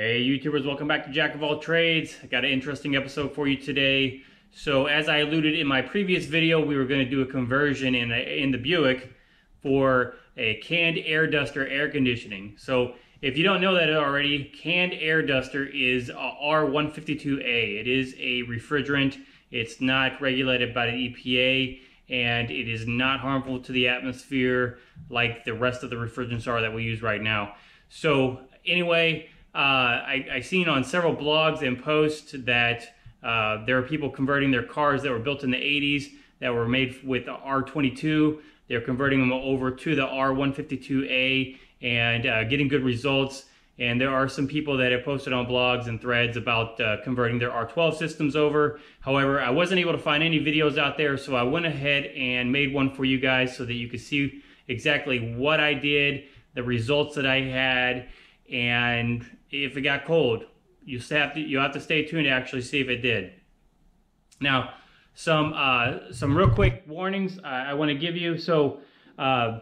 Hey YouTubers, welcome back to Jack of All Trades. I got an interesting episode for you today. So as I alluded in my previous video, we were going to do a conversion in, a, in the Buick for a canned air duster air conditioning. So if you don't know that already, canned air duster is R152A. It is a refrigerant. It's not regulated by the EPA and it is not harmful to the atmosphere like the rest of the refrigerants are that we use right now. So anyway, I, I seen on several blogs and posts that uh, there are people converting their cars that were built in the 80s that were made with the R22. They're converting them over to the R152A and uh, getting good results. And there are some people that have posted on blogs and threads about uh, converting their R12 systems over. However, I wasn't able to find any videos out there, so I went ahead and made one for you guys so that you could see exactly what I did, the results that I had, and if it got cold. You have to you have to stay tuned to actually see if it did. Now, some uh, some real quick warnings I, I want to give you. So, uh,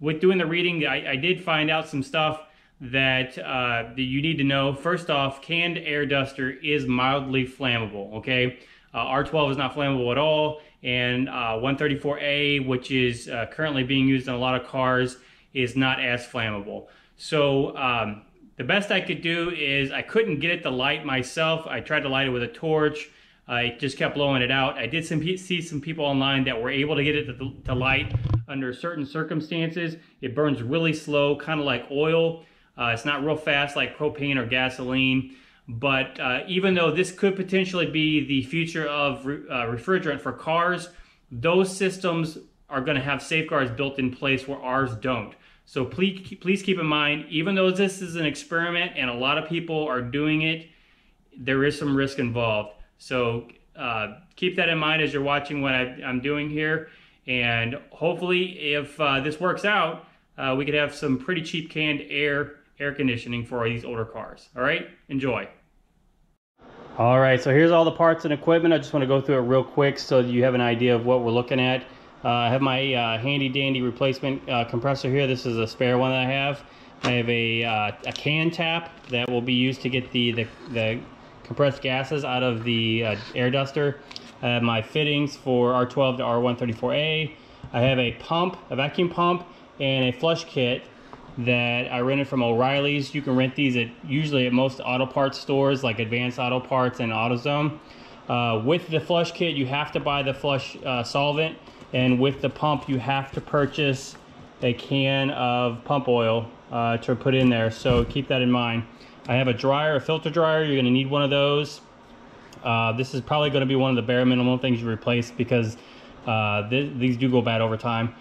with doing the reading, I, I, did find out some stuff that uh, that you need to know. First off, canned air duster is mildly flammable. Okay, uh, R12 is not flammable at all, and 134A, uh, which is uh, currently being used in a lot of cars, is not as flammable. So um, the best I could do is I couldn't get it to light myself. I tried to light it with a torch. I just kept blowing it out. I did some, see some people online that were able to get it to, to light under certain circumstances. It burns really slow, kind of like oil. Uh, it's not real fast like propane or gasoline. But uh, even though this could potentially be the future of re uh, refrigerant for cars, those systems are going to have safeguards built in place where ours don't. So please, please keep in mind, even though this is an experiment and a lot of people are doing it, there is some risk involved. So uh, keep that in mind as you're watching what I, am doing here. And hopefully, if uh, this works out, uh, we could have some pretty cheap canned air air conditioning for these older cars. All right, enjoy. All right, so here's all the parts and equipment. I just want to go through it real quick so you have an idea of what we're looking at. Uh, I have my uh, handy dandy replacement uh, compressor here. This is a spare one that I have. I have a, a can tap that will be used to get the, the, the compressed gases out of the uh, air duster. I have my fittings for R12 to R134A. I have a pump, a vacuum pump, and a flush kit that I rented from O'Reilly's. You can rent these at usually at most auto parts stores like Advanced Auto Parts and AutoZone. Uh, with the flush kit, you have to buy the flush uh, solvent and with the pump, you have to purchase a can of pump oil uh, to put in there. So keep that in mind. I have a dryer, a filter dryer. You're to need one of those. Uh, this is probably to be one of the bare minimum things you replace because uh, th these do go bad over time.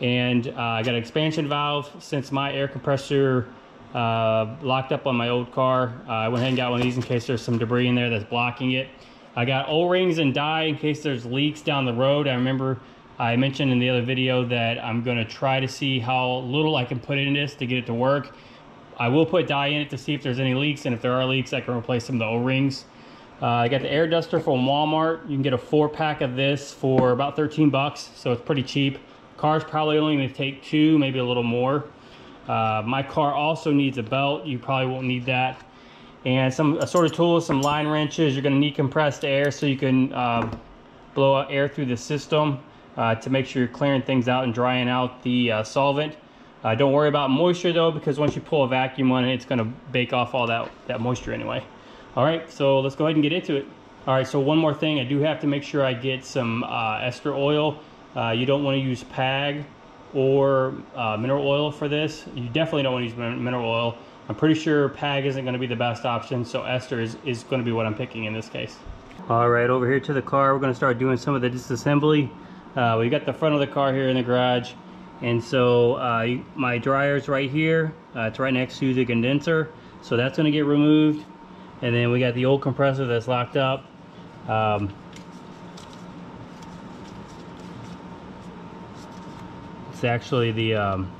And uh, I got an expansion valve since my air compressor uh, locked up on my old car. Uh, I went ahead and got one of these in case there's some debris in there that's blocking it. I got O-rings and dye in case there's leaks down the road. I remember I mentioned in the other video that I'm to try to see how little I can put in this to get it to work. I will put dye in it to see if there's any leaks, and if there are leaks, I can replace some of the O-rings. Uh, I got the air duster from Walmart. You can get a four pack of this for about 13 bucks, so it's pretty cheap. Car's probably only to take two, maybe a little more. Uh, my car also needs a belt. You probably won't need that. And some assorted tools, some line wrenches. You're to need compressed air so you can uh, blow air through the system uh, to make sure you're clearing things out and drying out the uh, solvent. Uh, don't worry about moisture though, because once you pull a vacuum on it, it's gonna bake off all that, that moisture anyway. All right, so let's go ahead and get into it. All right, so one more thing, I do have to make sure I get some uh, ester oil. Uh, you don't wanna use PAG or uh, mineral oil for this. You definitely don't wanna use mineral oil. I'm pretty sure PAG isn't gonna be the best option, so ester is, is gonna be what I'm picking in this case. All right, over here to the car, we're gonna start doing some of the disassembly. Uh, we got the front of the car here in the garage. And so uh, my dryer's right here. Uh, it's right next to the condenser. So that's gonna get removed. And then we got the old compressor that's locked up. Um, it's actually the um,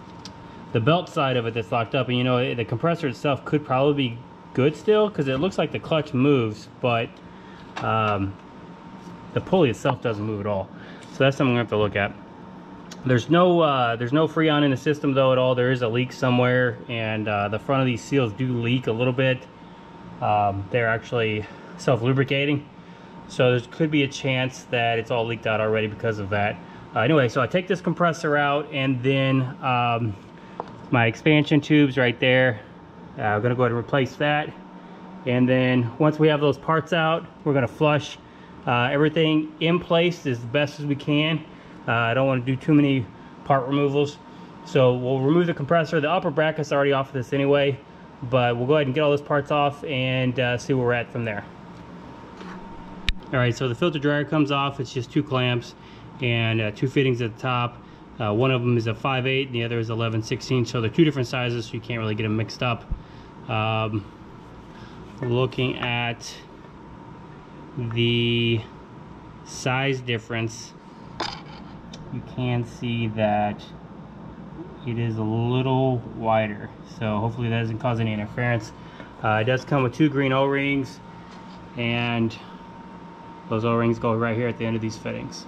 the belt side of it that's locked up. And you know, the compressor itself could probably be good still because it looks like the clutch moves, but um, the pulley itself doesn't move at all. So that's something we have to look at. There's no uh, there's no freon in the system though at all. There is a leak somewhere, and uh, the front of these seals do leak a little bit. um, they're actually self-lubricating. So there could be a chance that it's all leaked out already because of that. Uh, anyway, so I take this compressor out and then um, my expansion tubes right there. Uh, I'm gonna go ahead and replace that. And then once we have those parts out, we're gonna flush uh, everything in place as best as we can. Uh, I don't wanna do too many part removals. So we'll remove the compressor. The upper bracket's already off of this anyway, but we'll go ahead and get all those parts off and uh, see where we're at from there. All right, so the filter dryer comes off. It's just two clamps and uh, two fittings at the top. Uh, one of them is a 5.8 and the other is 11 16 so they're two different sizes so you can't really get them mixed up um, looking at the size difference you can see that it is a little wider so hopefully that doesn't cause any interference uh, it does come with two green o-rings and those o-rings go right here at the end of these fittings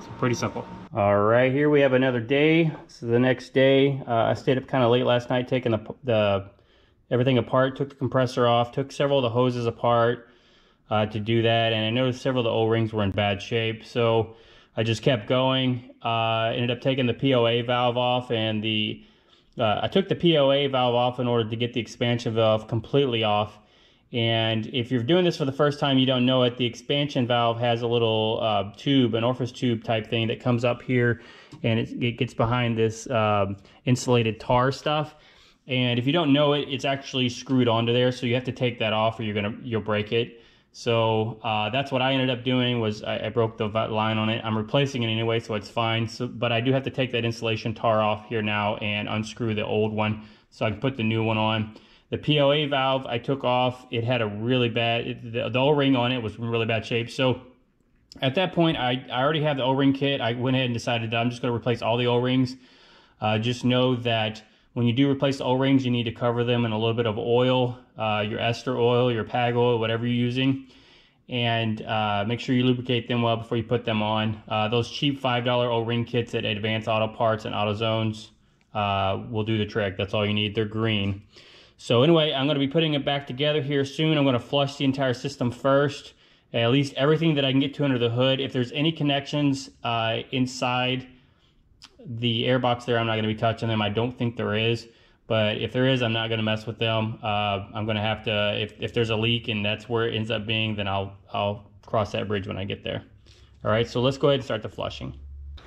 so pretty simple all right, here we have another day. so the next day. Uh, I stayed up kind of late last night taking the, the everything apart, took the compressor off, took several of the hoses apart uh, to do that, and I noticed several of the O-rings were in bad shape, so I just kept going. Uh, ended up taking the POA valve off, and the uh, I took the POA valve off in order to get the expansion valve completely off, and if you're doing this for the first time, you don't know it, the expansion valve has a little uh, tube, an orifice tube type thing that comes up here and it, it gets behind this um, insulated tar stuff. And if you don't know it, it's actually screwed onto there. So you have to take that off or you're gonna, you'll break it. So uh, that's what I ended up doing was I, I, broke the line on it. I'm replacing it anyway, so it's fine. So, but I do have to take that insulation tar off here now and unscrew the old one so I can put the new one on. The POA valve I took off. It had a really bad, it, the, the O-ring on it was in really bad shape. So at that point, I, I already have the O-ring kit. I went ahead and decided that I'm just going to replace all the O-rings. Uh, just know that when you do replace the O-rings, you need to cover them in a little bit of oil, uh, your ester oil, your PAG oil, whatever you're using. And uh, make sure you lubricate them well before you put them on. Uh, those cheap $5 O-ring kits at Advanced Auto Parts and AutoZones uh, will do the trick. That's all you need. They're green. So anyway, I'm going to be putting it back together here soon. I'm going to flush the entire system first, at least everything that I can get to under the hood. If there's any connections uh, inside the airbox there, I'm not going to be touching them. I don't think there is. But if there is, I'm not going to mess with them. Uh, I'm going to have to, if, if there's a leak and that's where it ends up being, then I'll, I'll cross that bridge when I get there. All right, so let's go ahead and start the flushing.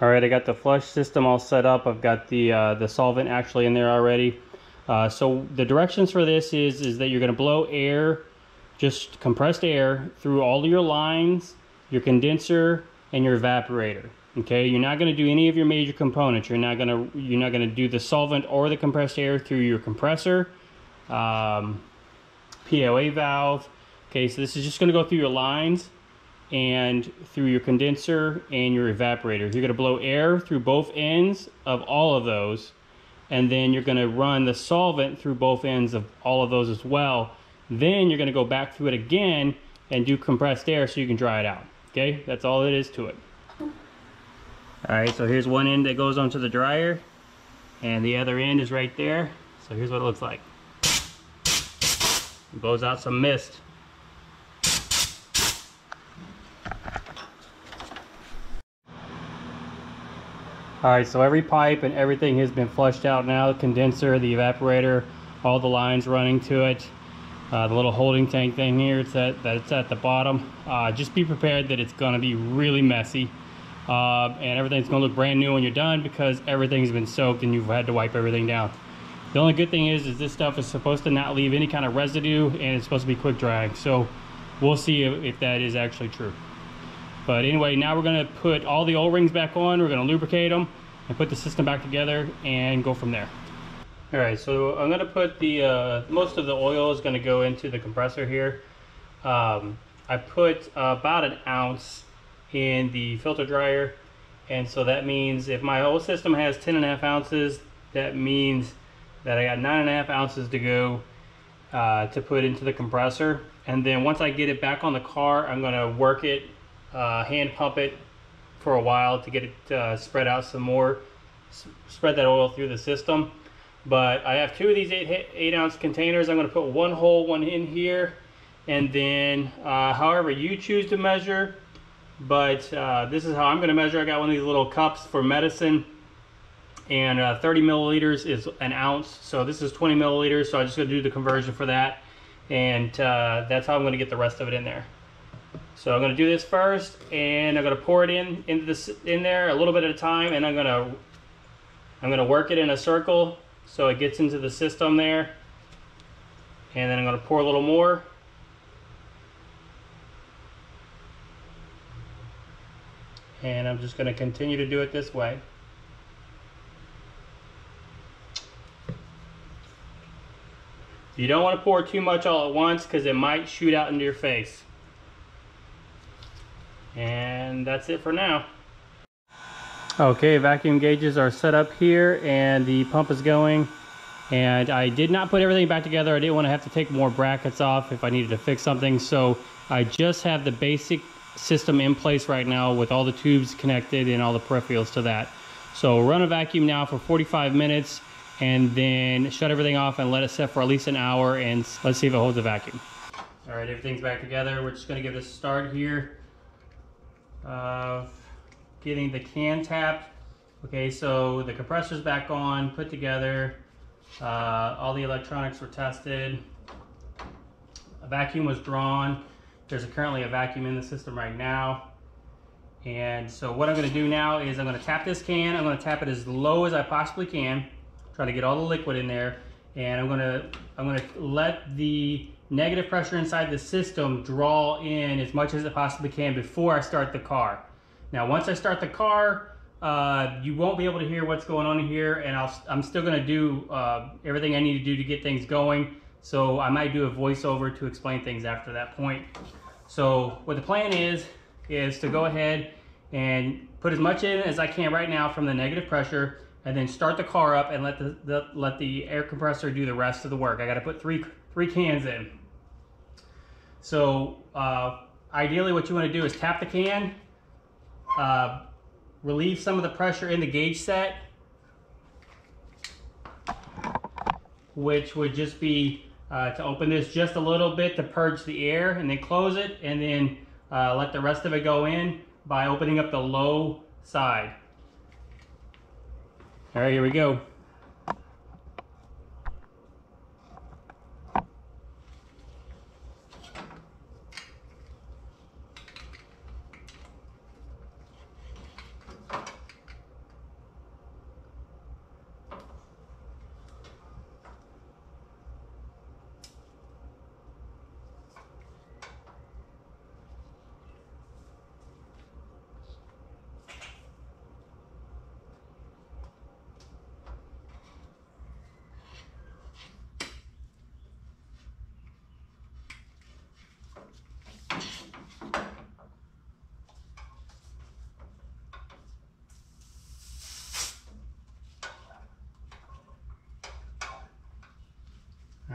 All right, I got the flush system all set up. I've got the, uh, the solvent actually in there already. Uh, so the directions for this is, is that you're going to blow air, just compressed air, through all your lines, your condenser, and your evaporator. Okay, you're not going to do any of your major components. You're not going to you're not going to do the solvent or the compressed air through your compressor, um, POA valve. Okay, so this is just going to go through your lines and through your condenser and your evaporator. You're going to blow air through both ends of all of those and then you're going to run the solvent through both ends of all of those as well. Then you're going to go back through it again and do compressed air so you can dry it out. Okay, that's all it is to it. All right, so here's one end that goes onto the dryer and the other end is right there. So here's what it looks like. It blows out some mist. All right, so every pipe and everything has been flushed out now. The condenser, the evaporator, all the lines running to it. Uh, the little holding tank thing here, it's at, that's at the bottom. Uh, just be prepared that it's gonna be really messy. Uh, and everything's gonna look brand new when you're done because everything's been soaked and you've had to wipe everything down. The only good thing is, is this stuff is supposed to not leave any kind of residue and it's supposed to be quick drying. So we'll see if, if that is actually true. But anyway, now we're gonna put all the O-rings back on, we're gonna lubricate them and put the system back together and go from there. All right, so I'm gonna put the, uh, most of the oil is gonna go into the compressor here. Um, I put about an ounce in the filter dryer. And so that means if my whole system has 10 and a half ounces, that means that I got nine and a half ounces to go uh, to put into the compressor. And then once I get it back on the car, I'm gonna work it uh, hand pump it for a while to get it uh, spread out some more, spread that oil through the system. But I have two of these eight, eight ounce containers. I'm to put one whole one in here and then uh, however you choose to measure. But uh, this is how I'm going to measure. I got one of these little cups for medicine, and uh, 30 milliliters is an ounce. So this is 20 milliliters. So I'm just going to do the conversion for that, and uh, that's how I'm going to get the rest of it in there. So I'm going to do this first, and I'm going to pour it in into this in there a little bit at a time, and I'm going to I'm going to work it in a circle so it gets into the system there. And then I'm going to pour a little more. And I'm just going to continue to do it this way. You don't want to pour too much all at once because it might shoot out into your face. And that's it for now. Okay, vacuum gauges are set up here and the pump is going. And I did not put everything back together. I didn't want to have to take more brackets off if I needed to fix something. So I just have the basic system in place right now with all the tubes connected and all the peripherals to that. So run a vacuum now for 45 minutes and then shut everything off and let it set for at least an hour and let's see if it holds a vacuum. All right, everything's back together. We're just gonna give this a start here. of getting the can tapped. Okay, so the compressor's back on, put together. Uh, all the electronics were tested. A vacuum was drawn. There's currently a vacuum in the system right now. And so what I'm gonna do now is I'm gonna tap this can. I'm gonna tap it as low as I possibly can. Try to get all the liquid in there. And I'm gonna, I'm gonna let the negative pressure inside the system draw in as much as it possibly can before I start the car. Now, once I start the car, uh, you won't be able to hear what's going on here, and I'll i am still going to do uh, everything I need to do to get things going. So I might do a voiceover to explain things after that point. So what the plan is, is to go ahead and put as much in as I can right now from the negative pressure, and then start the car up and let the, the let the air compressor do the rest of the work. I got to put three three cans in. So uh, ideally, what you want to do is tap the can uh, relieve some of the pressure in the gauge set, which would just be uh, to open this just a little bit to purge the air and then close it and then uh, let the rest of it go in by opening up the low side. All right, here we go.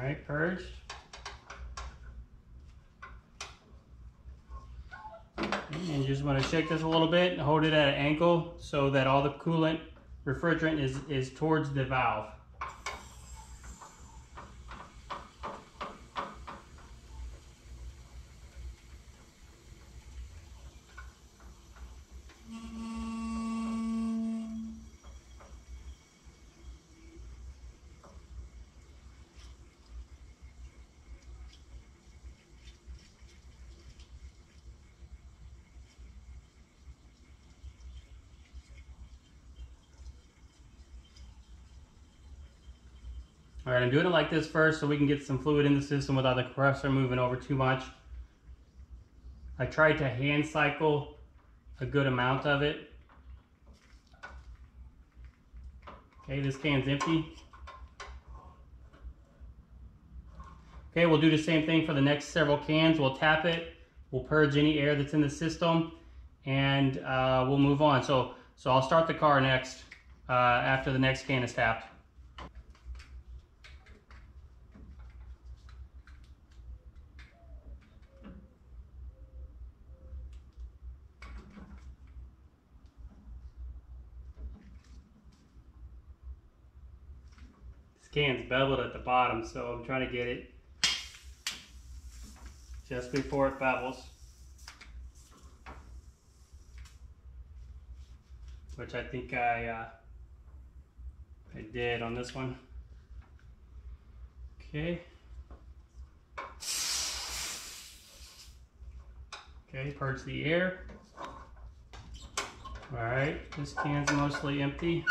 All right, purged. And you just want to shake this a little bit and hold it at an angle so that all the coolant refrigerant is, is towards the valve. I'm doing it like this first so we can get some fluid in the system without the compressor moving over too much. I tried to hand cycle a good amount of it. Okay, this can's empty. Okay, we'll do the same thing for the next several cans. We'll tap it, we'll purge any air that's in the system, and uh, we'll move on. So, so I'll start the car next uh, after the next can is tapped. Can's beveled at the bottom, so I'm trying to get it just before it bevels. Which I think I, uh, I did on this one. Okay. Okay, purge the air. All right, this can's mostly empty.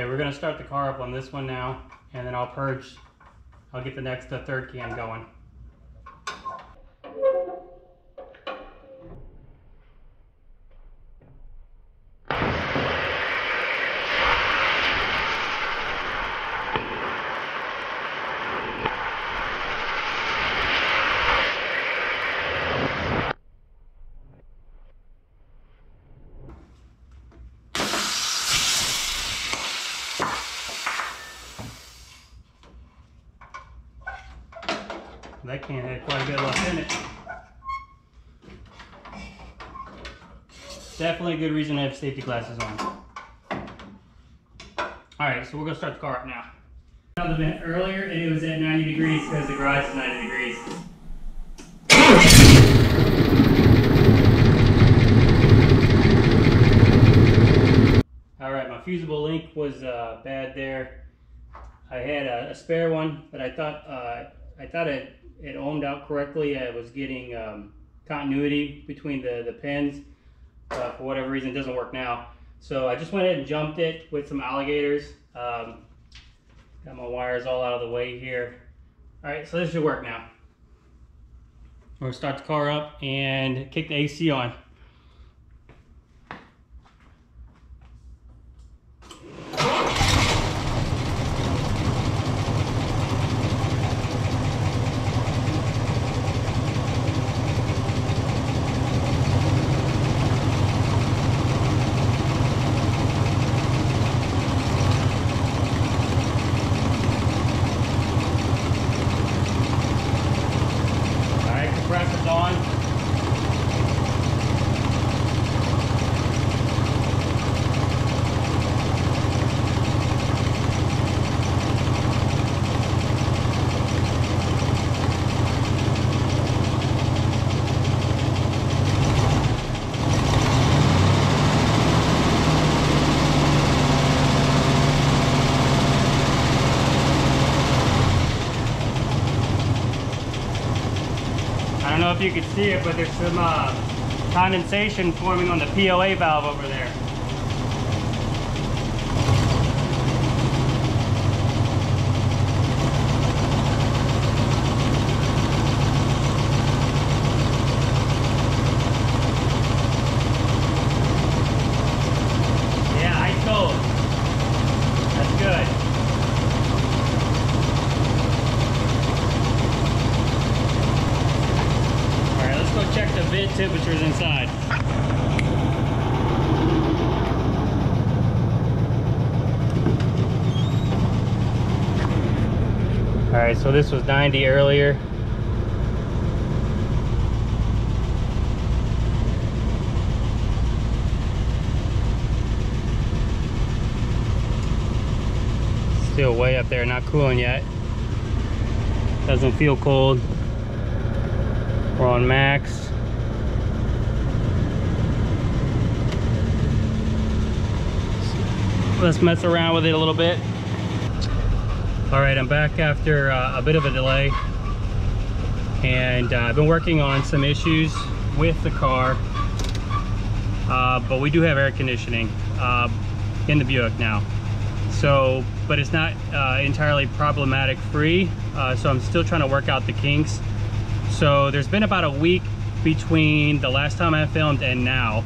Okay, we're gonna start the car up on this one now, and then I'll purge, I'll get the next, the third can going. That can had quite a bit left in it. Definitely a good reason to have safety glasses on. Alright, so we're going to start the car up now. Found the vent earlier and it was at 90 degrees because the garage is 90 degrees. Alright, my fusible link was uh, bad there. I had a, a, spare one, but I thought uh, I thought it, it ohmed out correctly. I was getting um, continuity between the, the pins. Uh, for whatever reason, it doesn't work now. So I just went ahead and jumped it with some alligators. Um, got my wires all out of the way here. All right, so this should work now. We're gonna start the car up and kick the AC on. compressors on. I don't know if you can see it, but there's some uh, condensation forming on the POA valve over there. Yeah, ice cold. That's good. All right, let's go check the vent temperatures inside. All right, so this was 90 earlier. Still way up there, not cooling yet. Doesn't feel cold. We're on max. Let's mess around with it a little bit. All right, I'm back after uh, a bit of a delay. And uh, I've been working on some issues with the car. Uh, but we do have air conditioning uh, in the Buick now. So, but it's not uh, entirely problematic free. Uh, so I'm still trying to work out the kinks. So there's been about a week between the last time I filmed and now.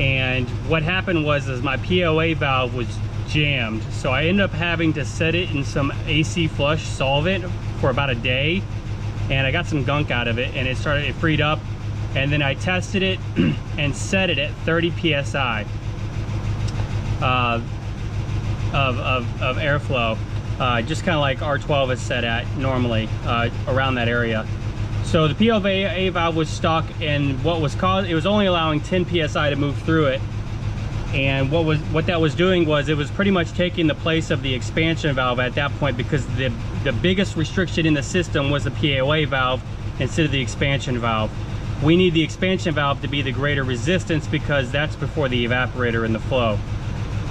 And what happened was is my POA valve was jammed. So I ended up having to set it in some AC flush solvent for about a day. And I got some gunk out of it and it started, it freed up. And then I tested it and set it at 30 PSI uh, of, of, of airflow. Uh, just kind of like R12 is set at normally uh, around that area. So the POA valve was stuck and what was caused, it was only allowing 10 PSI to move through it. And what was what that was doing was it was pretty much taking the place of the expansion valve at that point because the the biggest restriction in the system was the POA valve instead of the expansion valve. We need the expansion valve to be the greater resistance because that's before the evaporator in the flow.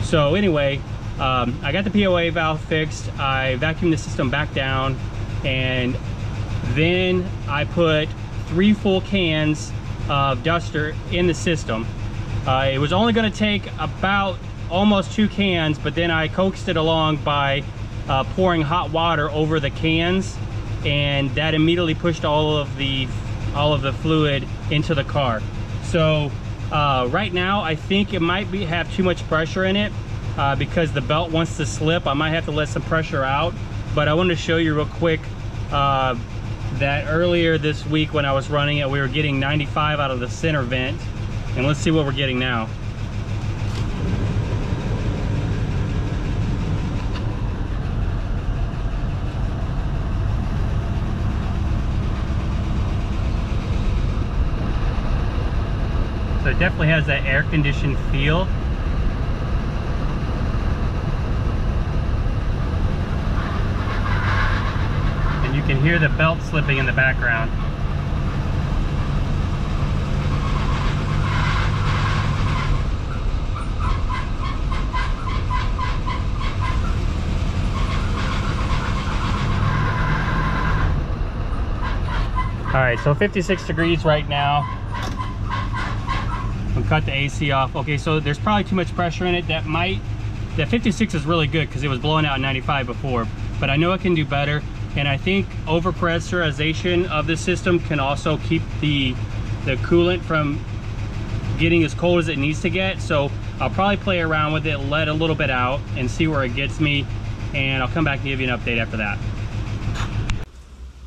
So anyway um, I got the POA valve fixed. I vacuumed the system back down and then I put three full cans of duster in the system uh, it was only going to take about almost two cans, but then I coaxed it along by uh, pouring hot water over the cans, and that immediately pushed all of the all of the fluid into the car. So uh, right now, I think it might be have too much pressure in it uh, because the belt wants to slip. I might have to let some pressure out, but I wanted to show you real quick uh, that earlier this week when I was running it, we were getting 95 out of the center vent and let's see what we're getting now. So it definitely has that air conditioned feel. And you can hear the belt slipping in the background. Right, so 56 degrees right now. We'll cut the AC off. Okay, so there's probably too much pressure in it. That might, that 56 is really good because it was blowing out 95 before, but I know it can do better. And I think overpressurization of the system can also keep the, the coolant from getting as cold as it needs to get. So I'll probably play around with it, let a little bit out and see where it gets me. And I'll come back and give you an update after that.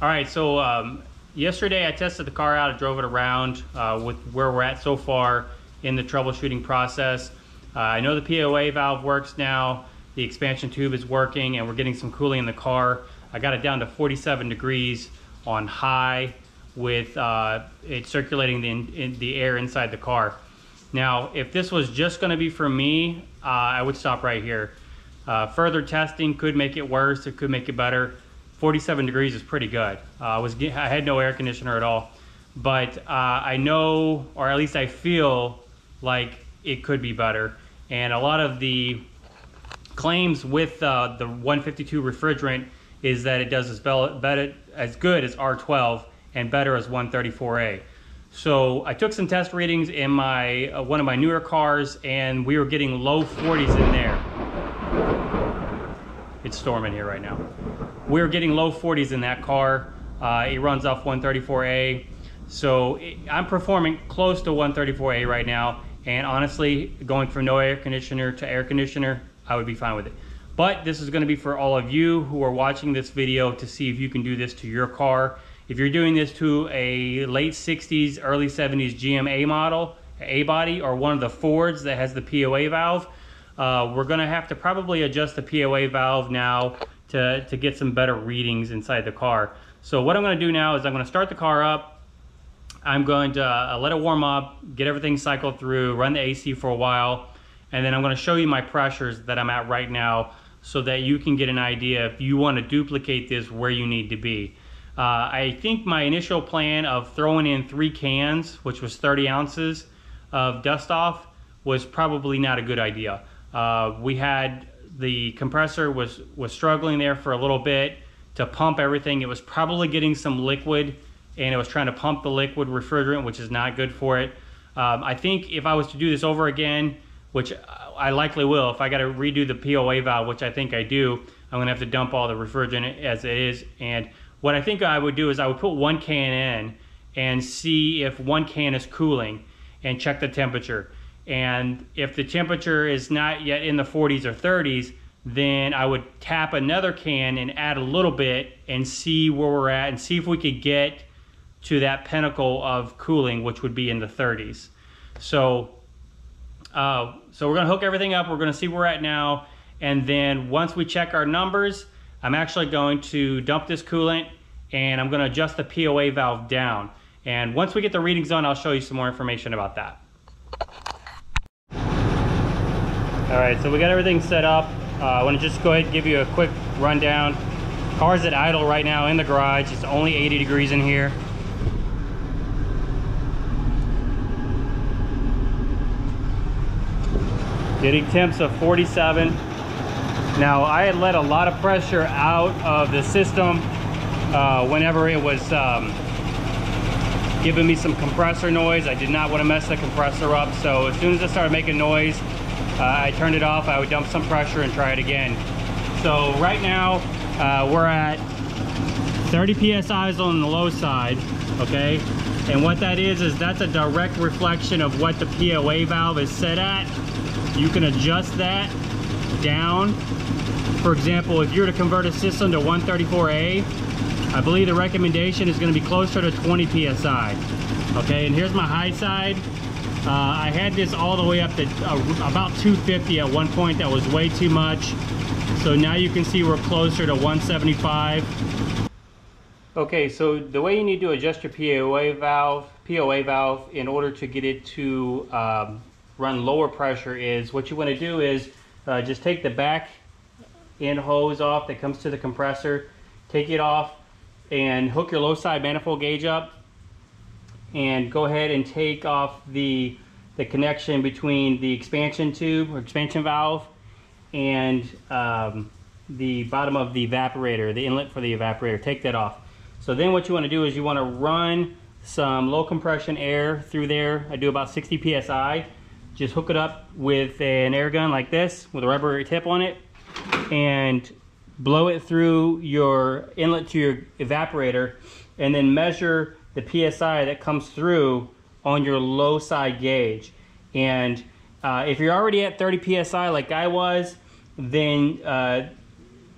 All right, so um, yesterday I tested the car out, I drove it around uh, with where we're at so far in the troubleshooting process. Uh, I know the POA valve works now, the expansion tube is working and we're getting some cooling in the car. I got it down to 47 degrees on high with uh, it circulating the, in, the air inside the car. Now, if this was just gonna be for me, uh, I would stop right here. Uh, further testing could make it worse, it could make it better. 47 degrees is pretty good. Uh, I was I had no air conditioner at all, but uh, I know, or at least I feel like it could be better. And a lot of the claims with uh, the 152 refrigerant is that it does as, better, as good as R12 and better as 134A. So I took some test readings in my uh, one of my newer cars, and we were getting low 40s in there. It's storming here right now. We're getting low 40s in that car. Uh, it runs off 134A. So it, I'm performing close to 134A right now. And honestly, going from no air conditioner to air conditioner, I would be fine with it. But this is gonna be for all of you who are watching this video to see if you can do this to your car. If you're doing this to a late 60s, early 70s GMA model, A body, or one of the Fords that has the POA valve, uh, we're gonna have to probably adjust the POA valve now to, to get some better readings inside the car. So what I'm gonna do now is I'm gonna start the car up. I'm going to uh, let it warm up, get everything cycled through, run the AC for a while, and then I'm gonna show you my pressures that I'm at right now so that you can get an idea if you wanna duplicate this where you need to be. Uh, I think my initial plan of throwing in three cans, which was 30 ounces of Dustoff, was probably not a good idea. Uh, we had the compressor was, was struggling there for a little bit to pump everything. It was probably getting some liquid and it was trying to pump the liquid refrigerant, which is not good for it. Um, I think if I was to do this over again, which I likely will, if I got to redo the POA valve, which I think I do, I'm gonna have to dump all the refrigerant as it is. And what I think I would do is I would put one can in and see if one can is cooling and check the temperature. And if the temperature is not yet in the 40s or 30s, then I would tap another can and add a little bit and see where we're at and see if we could get to that pinnacle of cooling, which would be in the 30s. So, uh, so we're gonna hook everything up. We're gonna see where we're at now. And then once we check our numbers, I'm actually going to dump this coolant and I'm gonna adjust the POA valve down. And once we get the readings on, I'll show you some more information about that. All right, so we got everything set up. Uh, I want to just go ahead and give you a quick rundown. Car's at idle right now in the garage. It's only 80 degrees in here. Getting temps of 47. Now, I had let a lot of pressure out of the system uh, whenever it was um, giving me some compressor noise. I did not want to mess the compressor up. So as soon as it started making noise, uh, I turned it off. I would dump some pressure and try it again. So right now uh, we're at 30 PSI on the low side, okay? And what that is, is that's a direct reflection of what the POA valve is set at. You can adjust that down. For example, if you were to convert a system to 134A, I believe the recommendation is going to be closer to 20 psi. Okay, and here's my high side. Uh, I had this all the way up to uh, about 250 at one point. That was way too much. So now you can see we're closer to 175. Okay, so the way you need to adjust your POA valve, POA valve in order to get it to um, run lower pressure is what you want to do is uh, just take the back end hose off that comes to the compressor, take it off, and hook your low side manifold gauge up and go ahead and take off the the connection between the expansion tube or expansion valve and um, the bottom of the evaporator, the inlet for the evaporator. Take that off. So then what you want to do is you want to run some low compression air through there. I do about 60 psi. Just hook it up with an air gun like this with a rubber tip on it and blow it through your inlet to your evaporator, and then measure the PSI that comes through on your low side gauge. And uh, if you're already at 30 PSI like I was, then uh,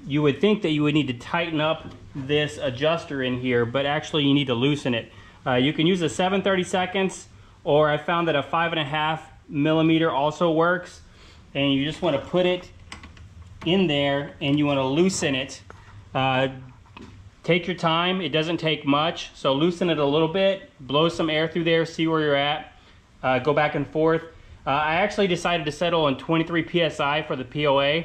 you would think that you would need to tighten up this adjuster in here, but actually you need to loosen it. Uh, you can use a 730 seconds, or I found that a five and a half millimeter also works. And you just want to put it in there and you want to loosen it. Take your time. It doesn't take much. So loosen it a little bit, blow some air through there, see where you're at, uh, go back and forth. Uh, I actually decided to settle on 23 PSI for the POA.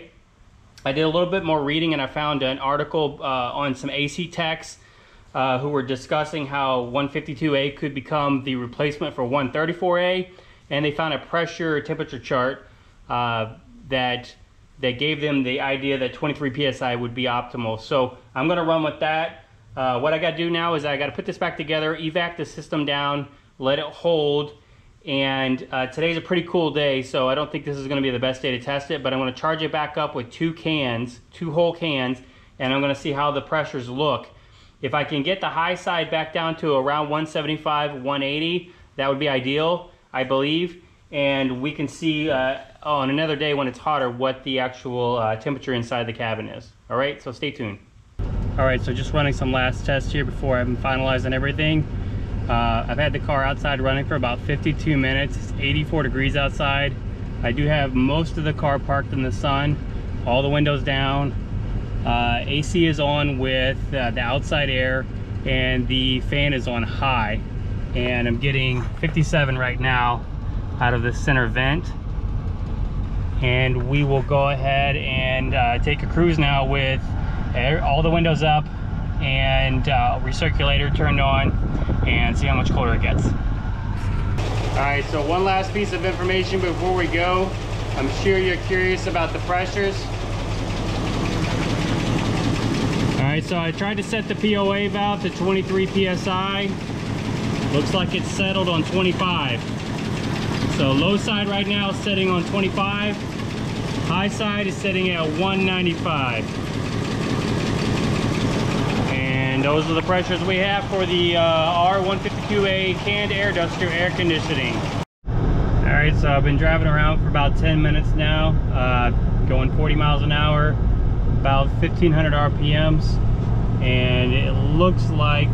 I did a little bit more reading and I found an article uh, on some AC techs uh, who were discussing how 152A could become the replacement for 134A. And they found a pressure temperature chart uh, that that gave them the idea that 23 psi would be optimal. So I'm to run with that. Uh, what I got to do now is I got to put this back together, evac the system down, let it hold. And uh, today's a pretty cool day, so I don't think this is to be the best day to test it, but I'm to charge it back up with two cans, two whole cans, and I'm to see how the pressures look. If I can get the high side back down to around 175, 180, that would be ideal, I believe. And we can see uh, on another day when it's hotter what the actual uh, temperature inside the cabin is. All right, so stay tuned. All right, so just running some last tests here before I'm finalizing everything. Uh, I've had the car outside running for about 52 minutes. It's 84 degrees outside. I do have most of the car parked in the sun, all the windows down. Uh, AC is on with uh, the outside air and the fan is on high. And I'm getting 57 right now out of the center vent and we will go ahead and uh, take a cruise now with all the windows up and uh, recirculator turned on and see how much colder it gets. All right, so one last piece of information before we go. I'm sure you're curious about the pressures. All right, so I tried to set the POA valve to 23 PSI. Looks like it's settled on 25. So low side right now is setting on 25. High side is setting at 195. And those are the pressures we have for the uh, R152A canned air duster air conditioning. All right, so I've been driving around for about 10 minutes now, uh, going 40 miles an hour, about 1500 RPMs, and it looks like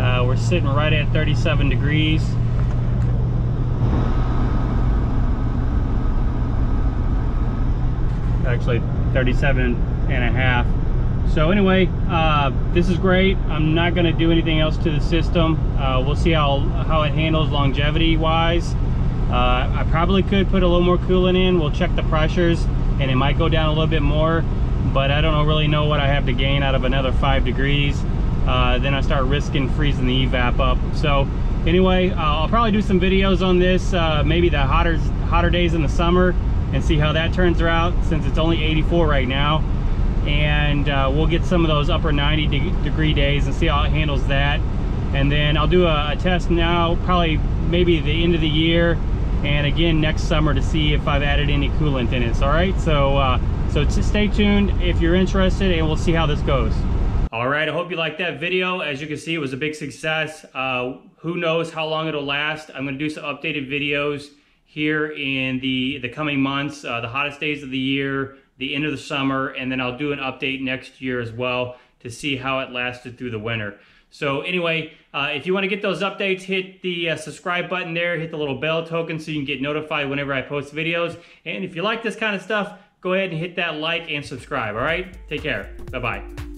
uh, we're sitting right at 37 degrees. Actually 37 and a half so anyway uh, this is great I'm not to do anything else to the system uh, we'll see how how it handles longevity wise Uh, I probably could put a little more coolant in. We'll check the pressures and it might go down a little bit more, but I don't really know what I have to gain out of another five degrees. Uh, then I start risking freezing the evap up. So anyway, uh, I'll probably do some videos on this, uh, maybe the hotter, hotter days in the summer and see how that turns out since it's only 84 right now. And uh, we'll get some of those upper 90 de degree days and see how it handles that. And then I'll do a, a test now, probably maybe the end of the year and again next summer to see if I've added any coolant in it. All right, so uh, so stay tuned if you're interested and we'll see how this goes. All right, I hope you liked that video. As you can see, it was a big success. Uh, who knows how long it'll last. I'm gonna do some updated videos here in the, the coming months, uh, the hottest days of the year, the end of the summer, and then I'll do an update next year as well to see how it lasted through the winter. So anyway, uh, if you want to get those updates, hit the uh, subscribe button there, hit the little bell token so you can get notified whenever I post videos. And if you like this kind of stuff, go ahead and hit that like and subscribe, all right? Take care. Bye-bye.